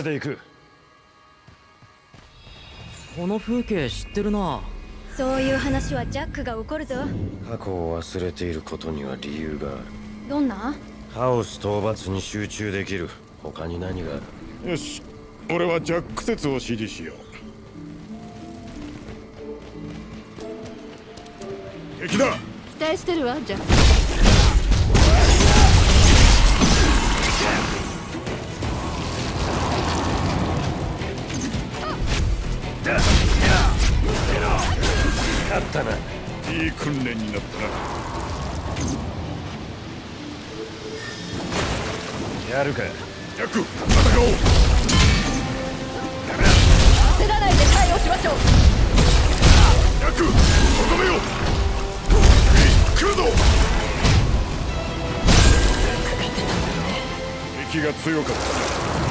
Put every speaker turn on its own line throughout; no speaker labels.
これで行く。
この風景知ってるな。
そういう話はジャックが怒るぞ。
過去を忘れていることには理由がある。
どんな？
ハウス討伐に集中できる。他に何がある？
よし。俺はジャック説を支持しよう。敵だ。
期待してるわじゃあ
勝ったない
い訓練になったな
やるか
ジャック戦おう
焦らないで対応しましょう
ジャックとどめよう来るぞ敵が強かった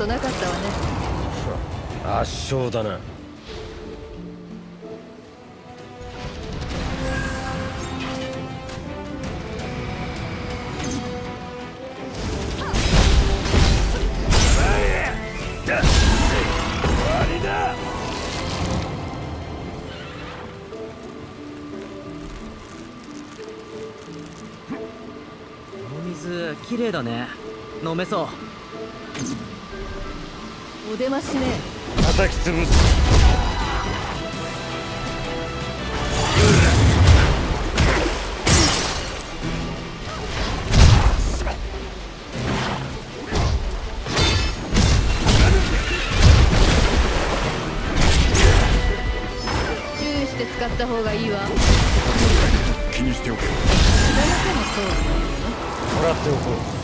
ことなかったわね。
圧勝だな。
綺麗だね。飲めそう
お出ましね。
叩き潰す。
注意して使った方がいいわ。
気にしておけ。
知らなくもそう
もらっておこう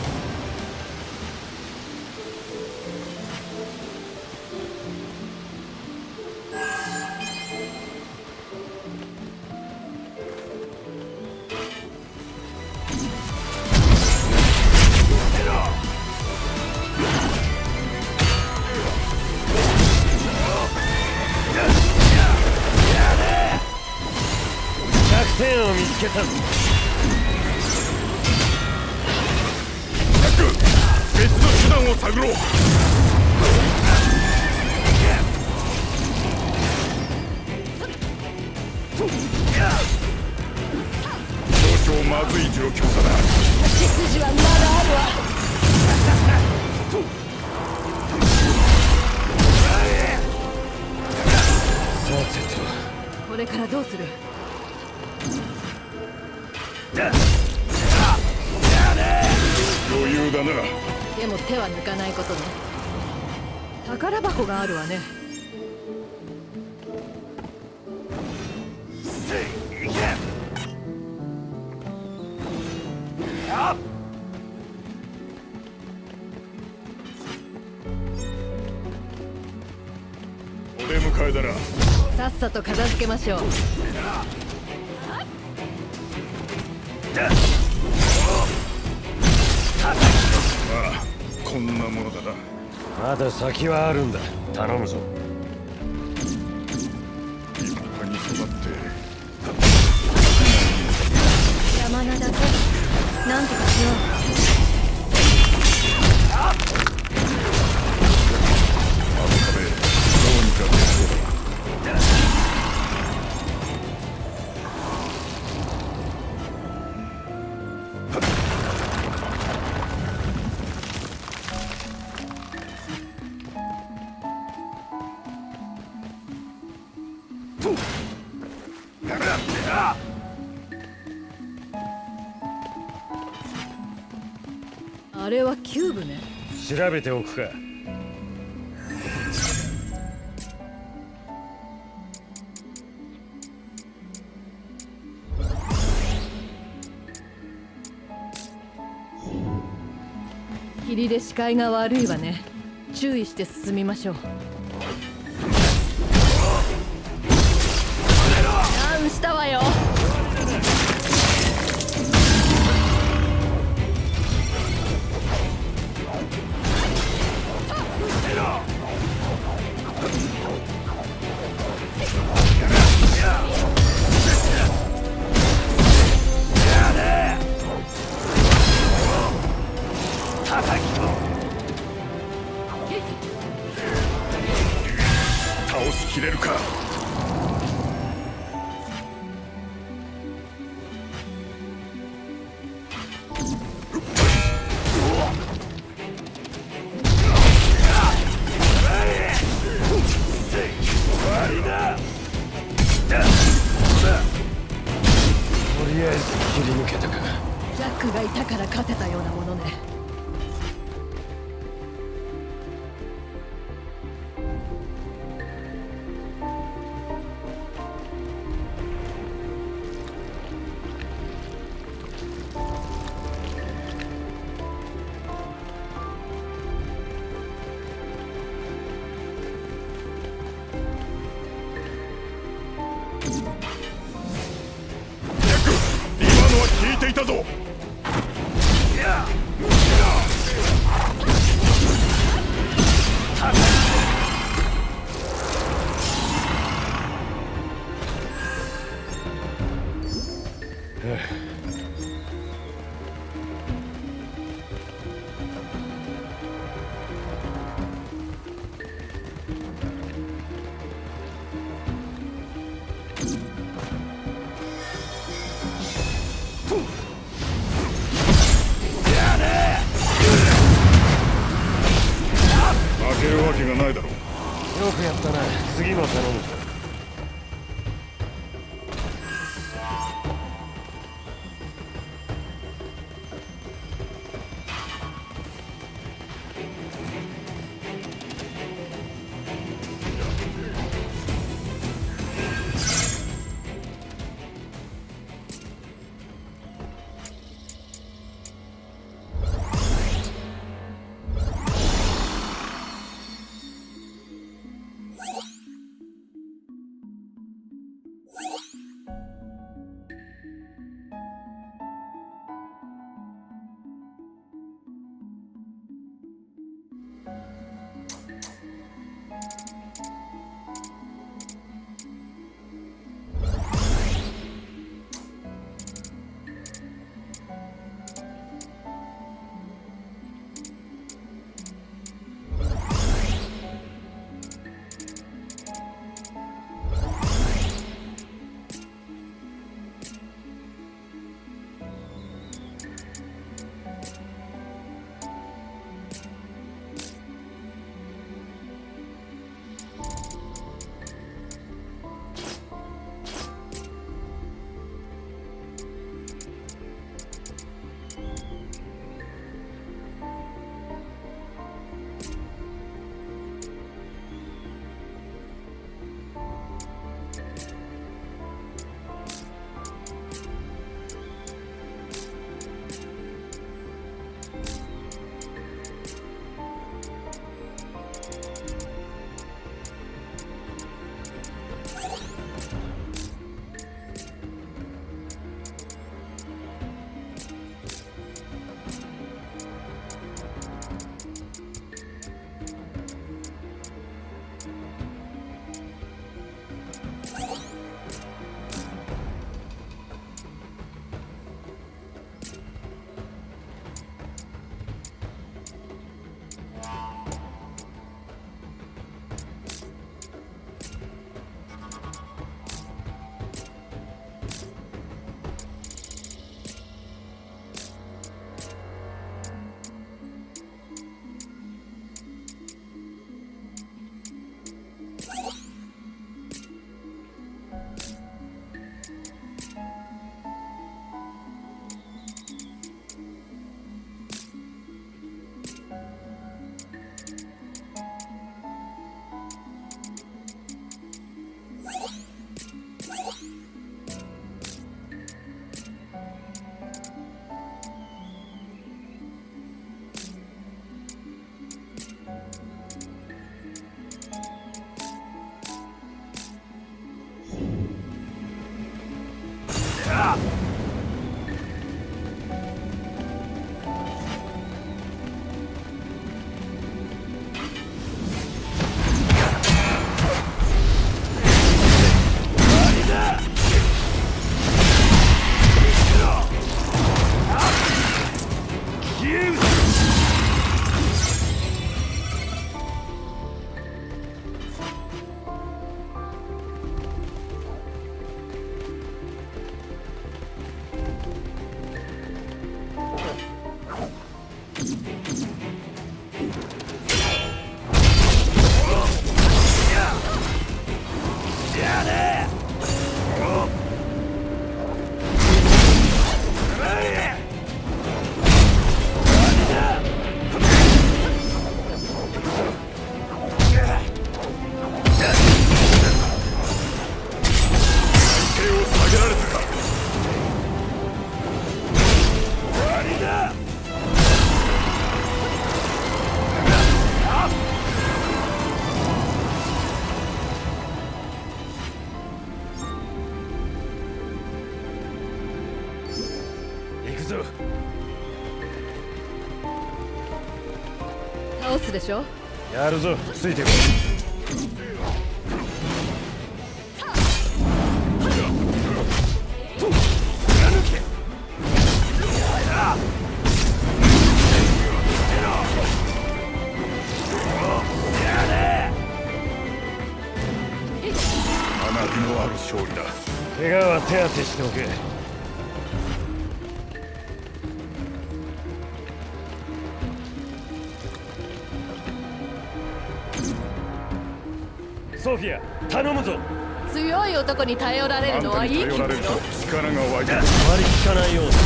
あるわね。
お出迎えだな。
さっさと片付けましょう。
ああこんなものだな
まだ先はあるんだ。頼むぞ。
立派に育って。
山名だけ？なんとかしよ
あ
あれはキューブね。
調べておくか。
霧で視界が悪いわね。注意して進みましょう。ダウンしたわよ
とりあえず切り抜けたか。
ジャックがいたから勝てたようなものね。
ないだろう。
よくやったな。次も頼む。
でしょ？
やるぞ。ついてこ
学びのある勝利だ。
い怪我は手当てしておけ頼むぞ。
強い男に頼られるのはいい気分よ。
頼られると力が湧いて
あまり効かないようだ
そ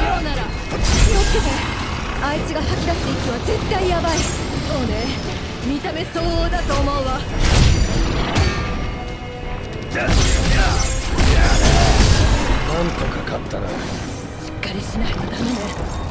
うなら。気をつけて。あいつが吐き出す息は絶対ヤバい。そうね。見た目相応だと思うわ。
なんとか勝ったな
かりしないとダメね。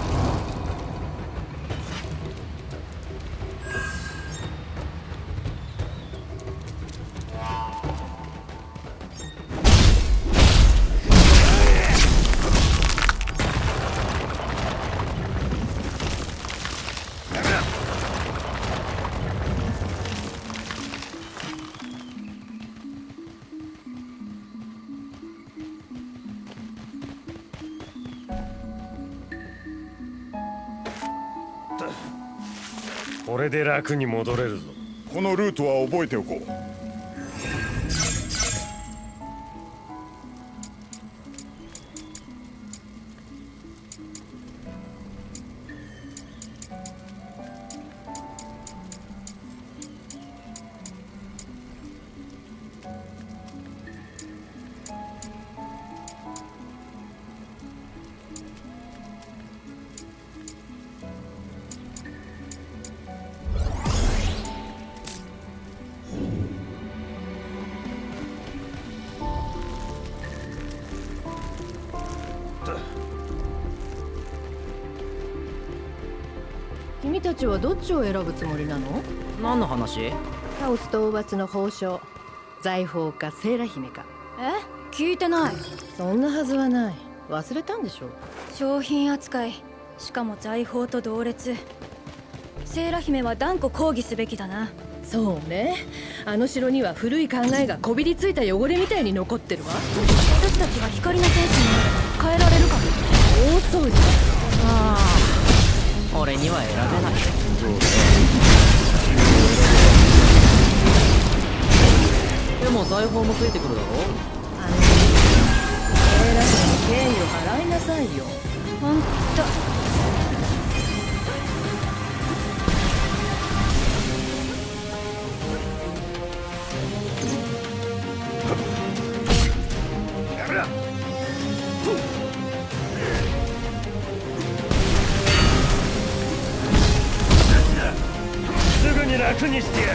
れで楽に戻れるぞ。
このルートは覚えておこう。
君たちはどっちを選ぶつもりなの？
何の話？
ハウス討伐の報奨財宝かセーラ姫か。
え？聞いてない。
そんなはずはない。忘れたんでしょ
商品扱い。しかも財宝と同列。セーラ姫は断固抗議すべきだな。
そうね。あの城には古い考えがこびりついた汚れみたいに残ってるわ。
私たちが光の戦士になれば変えられるかも。
大掃除。
ああ俺には選べない。でも財宝もついてくるだろ？
あのセーラ姫の敬意を払いなさいよ。
ほんと
楽に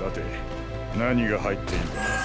さて何が入っているか。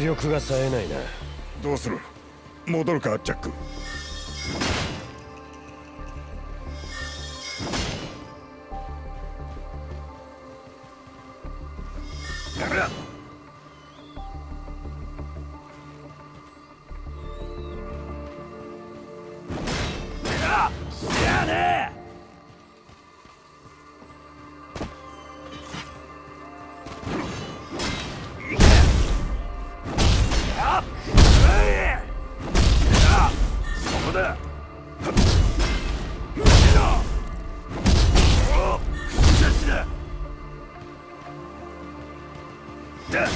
気力が冴えないな。
どうする？戻るかジャック。だ。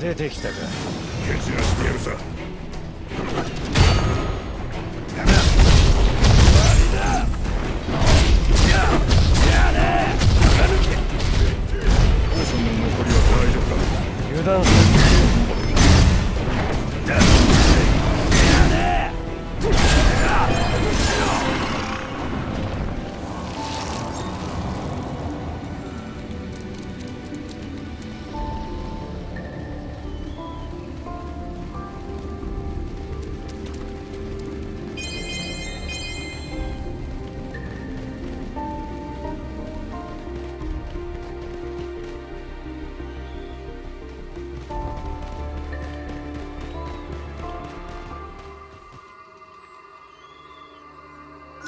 出てきたか。
蹴散らしてやるさ。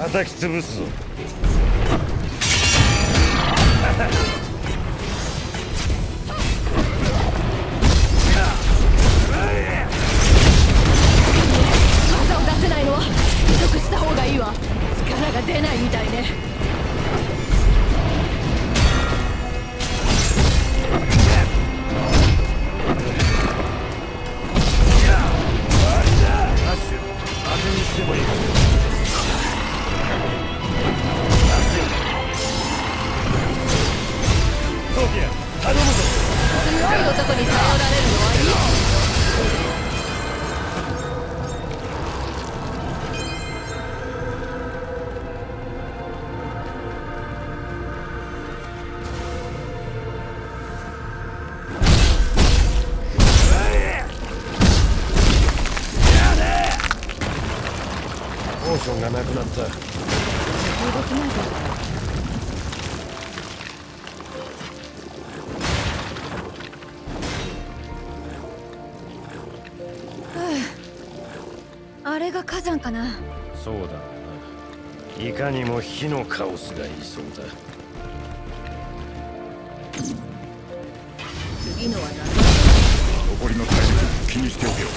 叩き潰すぞ。
れ
が
火山かな？
そうだろうな。いかにも火のカオスがいそうだ。
次のは
残りの体力気にしておけよ。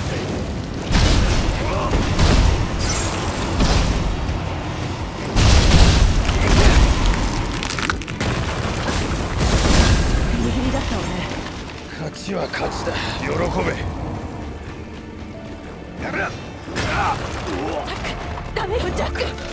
ギリギリだったわね。
勝ちは勝ちだ。喜べ
Fuck!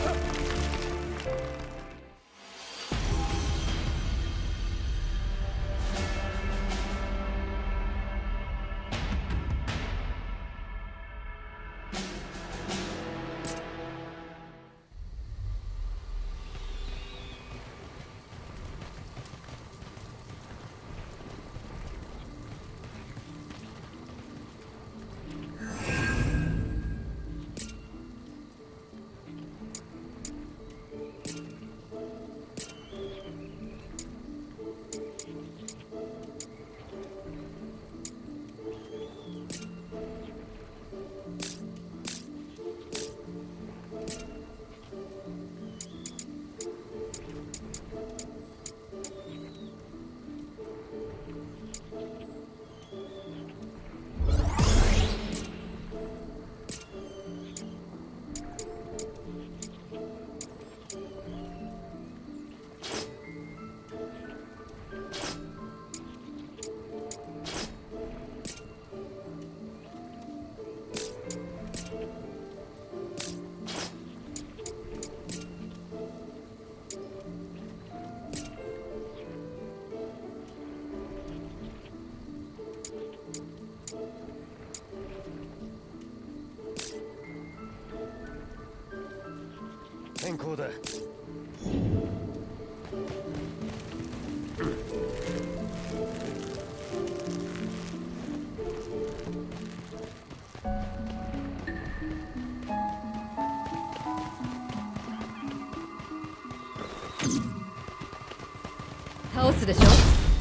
すでしょ？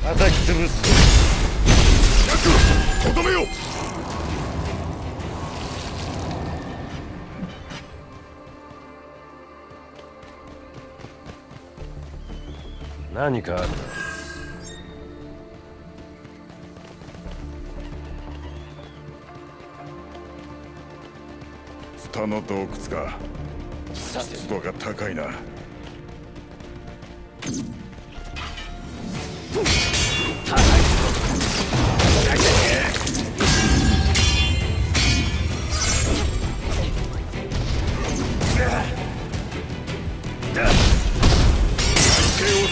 叩き潰す。
ヤクとどめよ
何かある
の洞窟か。湿度が高いな。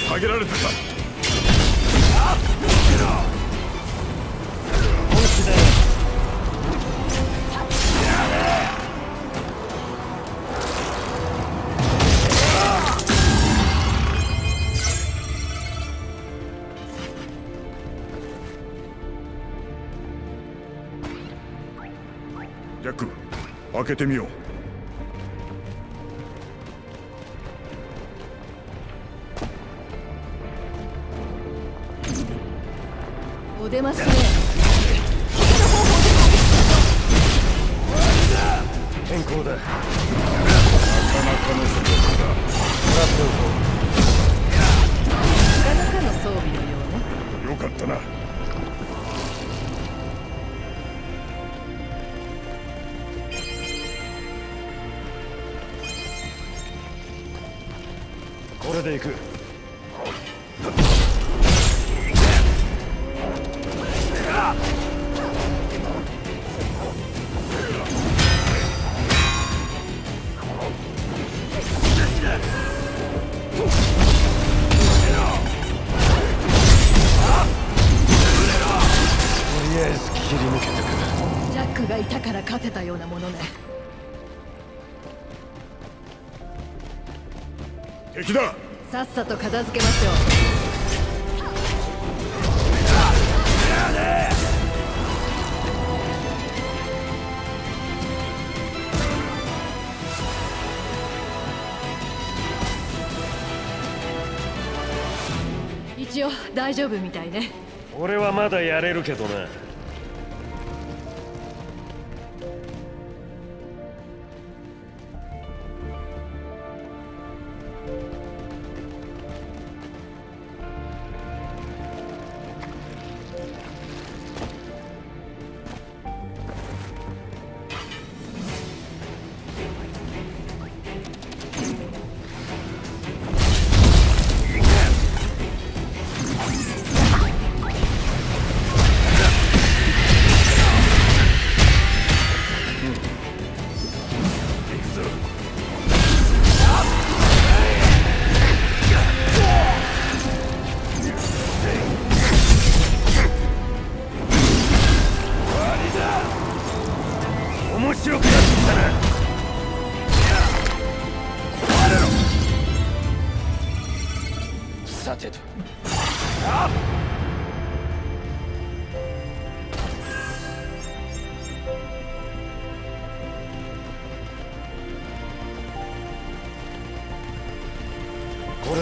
下げられたか。
que Temio. 片付けましょう。大丈夫みたいね。
俺はまだやれるけどな。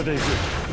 Activated.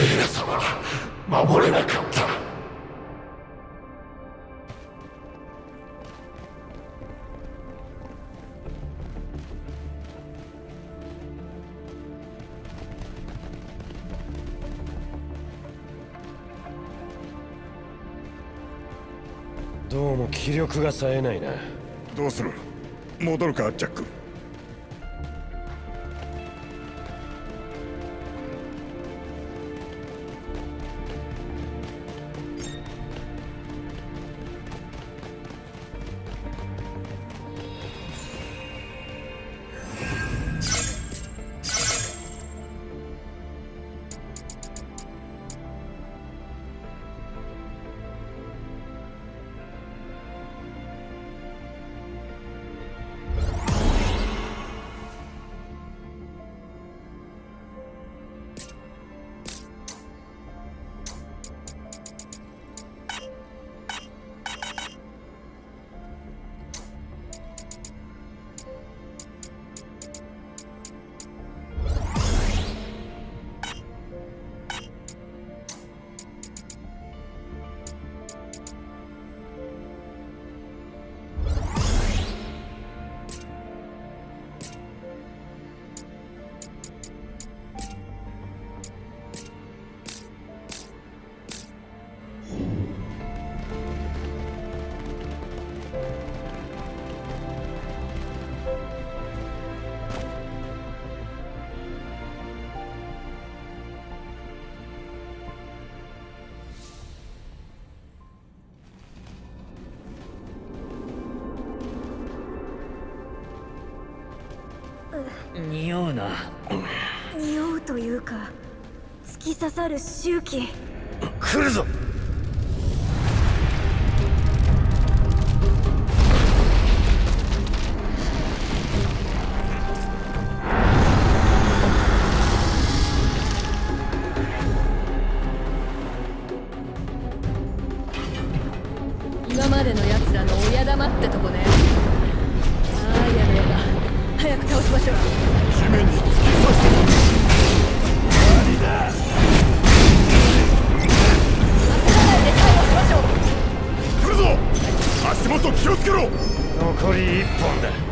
セイラ様が守れなかった。
どうも気力が冴えないな。
どうする？戻るかジャック。
匂うな。
匂うというか突き刺さる周期。
来るぞ。
今までの奴らの親玉ってとこね。ああやめば早く倒しましょう
残り1本だ。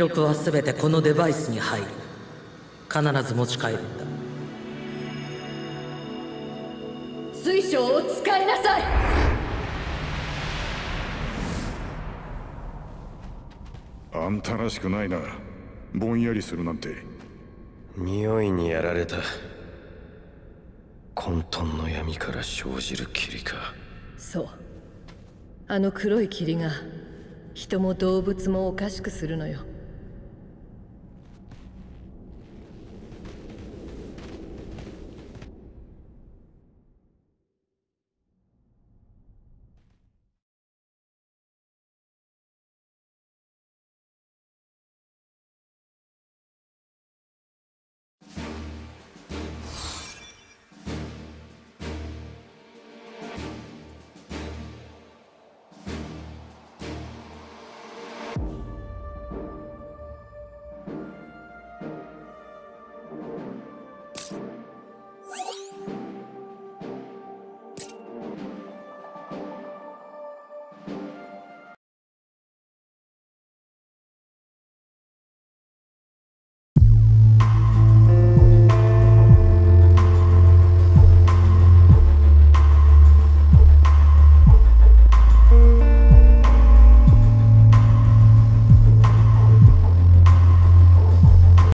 録は全てこのデバイスに入る必ず持ち帰るんだ。
水晶を使いなさい。
あんたらしくないな。ぼんやりするなんて。
匂いにやられた。混沌の闇から生じる霧か。
そう。あの黒い霧が人も動物もおかしくするのよ